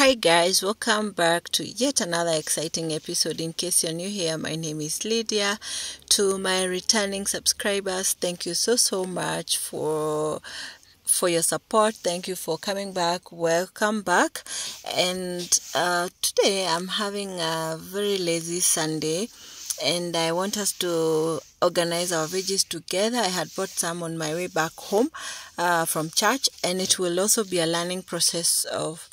Hi guys, welcome back to yet another exciting episode. In case you're new here, my name is Lydia. To my returning subscribers, thank you so so much for for your support. Thank you for coming back. Welcome back. And uh, today I'm having a very lazy Sunday and I want us to organize our veggies together. I had bought some on my way back home uh, from church, and it will also be a learning process of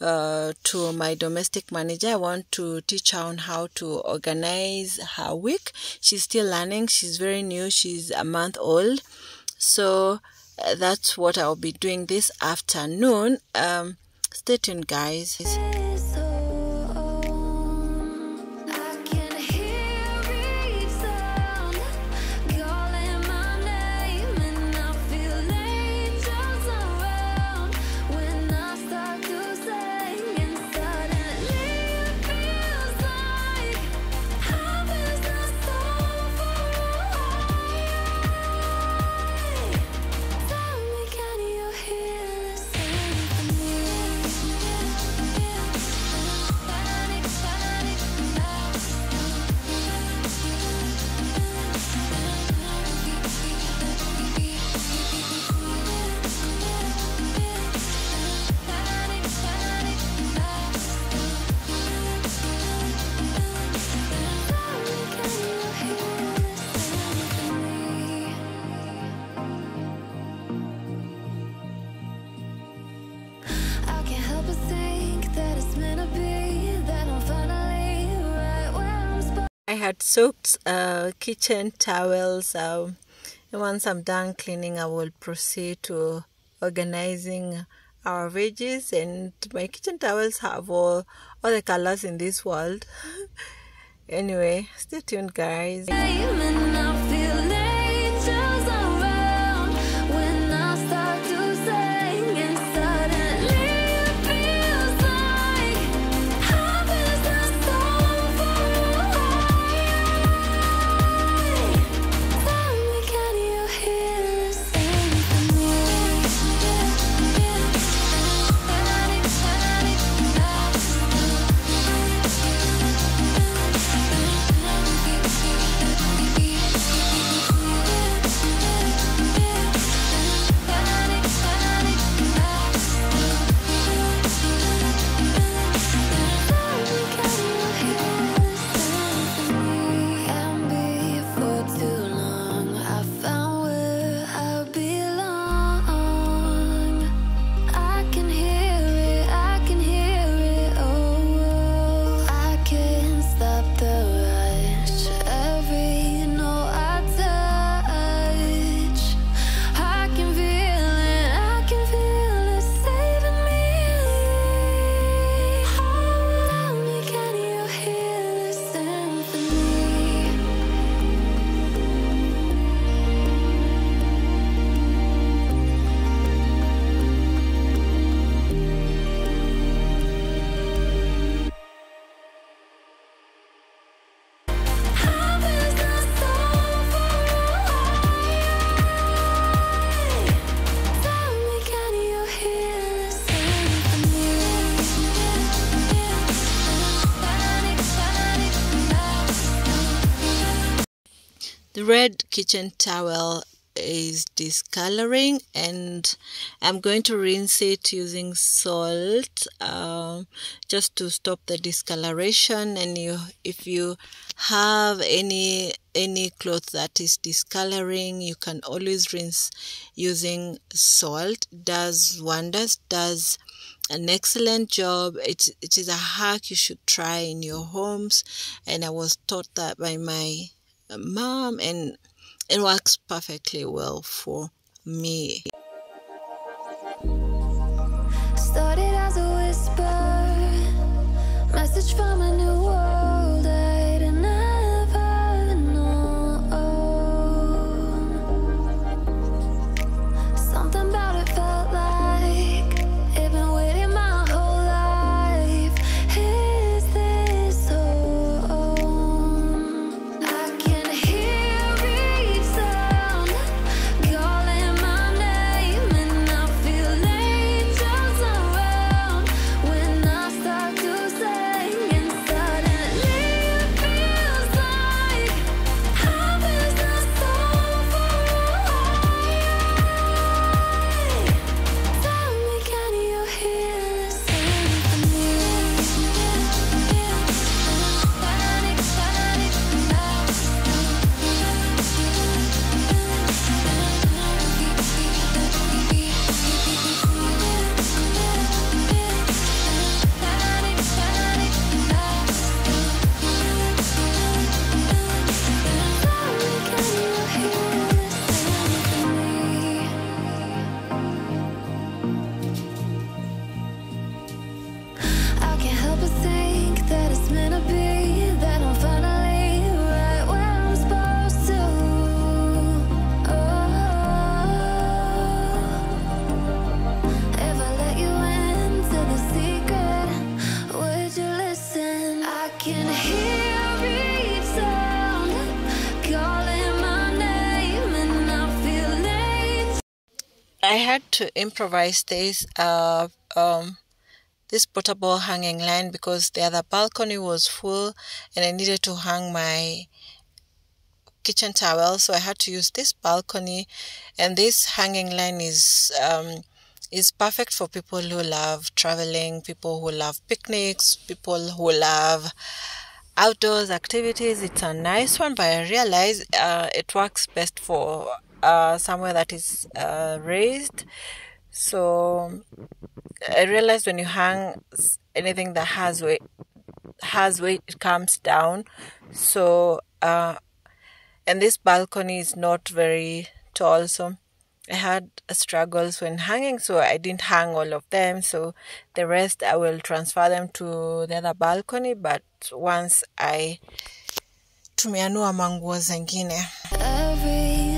uh, to my domestic manager. I want to teach her on how to organize her week. She's still learning. She's very new. She's a month old, so uh, that's what I'll be doing this afternoon. Um, stay tuned, guys. Had soaked uh, kitchen towels. Um, once I'm done cleaning, I will proceed to organizing our veggies. And my kitchen towels have all, all the colors in this world. anyway, stay tuned, guys. The red kitchen towel is discoloring and I'm going to rinse it using salt um, just to stop the discoloration. And you if you have any any cloth that is discoloring you can always rinse using salt. Does wonders does an excellent job. It, it is a hack you should try in your homes. And I was taught that by my mom and it works perfectly well for me had to improvise this uh, um, this portable hanging line because the other balcony was full and I needed to hang my kitchen towel. So I had to use this balcony and this hanging line is um, is perfect for people who love traveling people who love picnics people who love outdoors activities. It's a nice one but I realize uh, it works best for uh, somewhere that is uh, raised. So I realized when you hang anything that has weight has weight it comes down. So uh, and this balcony is not very tall so I had struggles when hanging so I didn't hang all of them. So the rest I will transfer them to the other balcony but once I to tumeanua manguo zingine Every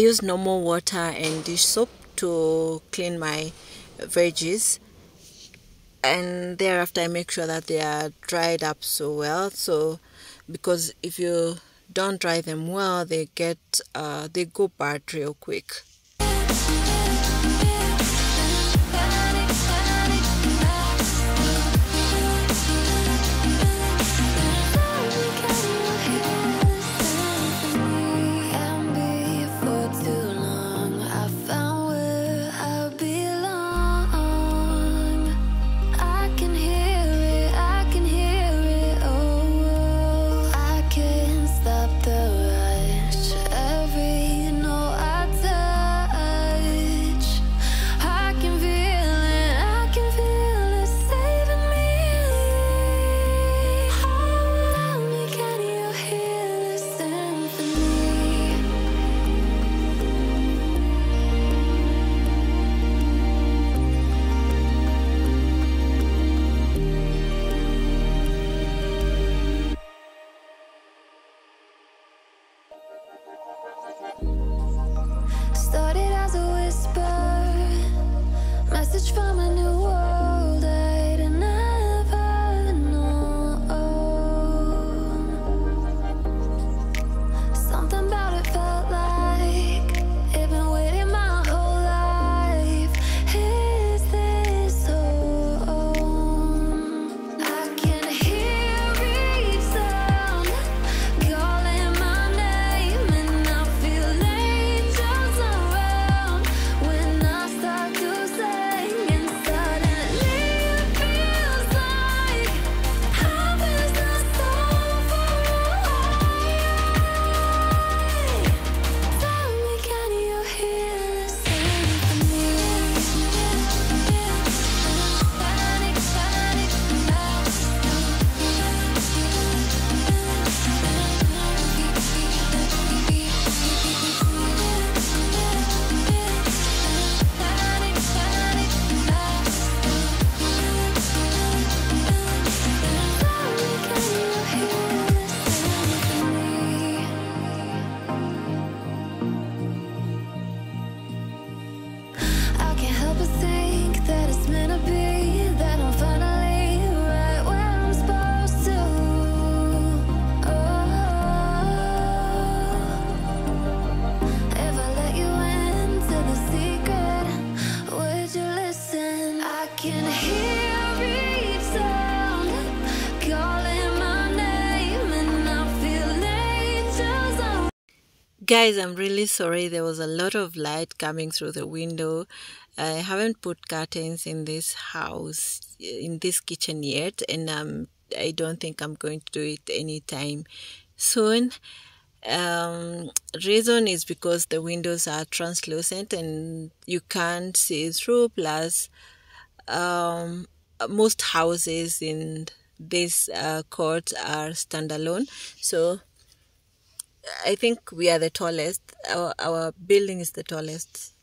use normal water and dish soap to clean my veggies. And thereafter I make sure that they are dried up so well. So because if you don't dry them well they get uh, they go bad real quick message from a Guys, I'm really sorry. There was a lot of light coming through the window. I haven't put curtains in this house, in this kitchen yet, and um, I don't think I'm going to do it anytime soon. Um, reason is because the windows are translucent and you can't see through. Plus, um, most houses in this uh, court are standalone, so I think we are the tallest. Our, our building is the tallest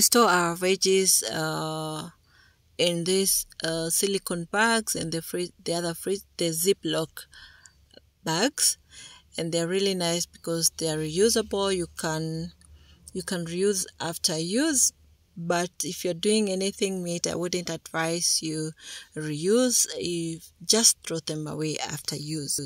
we store our veggies uh, in these uh, silicone bags and the free, the other free, the ziploc bags. And they're really nice because they are reusable. You can you can reuse after use but if you're doing anything meat i wouldn't advise you reuse. You just throw them away after use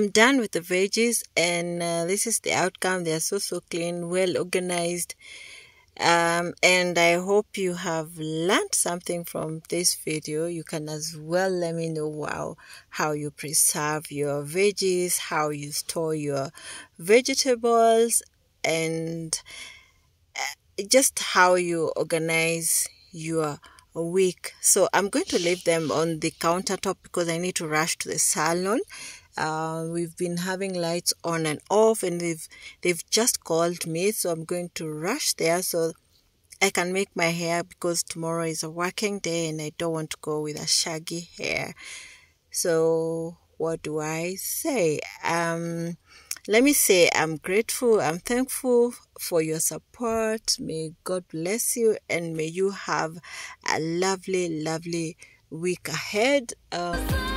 I'm done with the veggies, and uh, this is the outcome. They are so so clean, well organized, um, and I hope you have learned something from this video. You can as well let me know wow how you preserve your veggies, how you store your vegetables, and uh, just how you organize your week. So I'm going to leave them on the countertop because I need to rush to the salon. Uh, we've been having lights on and off, and they've they've just called me, so I'm going to rush there so I can make my hair because tomorrow is a working day and I don't want to go with a shaggy hair. So what do I say? Um, let me say I'm grateful, I'm thankful for your support. May God bless you and may you have a lovely, lovely week ahead. Um,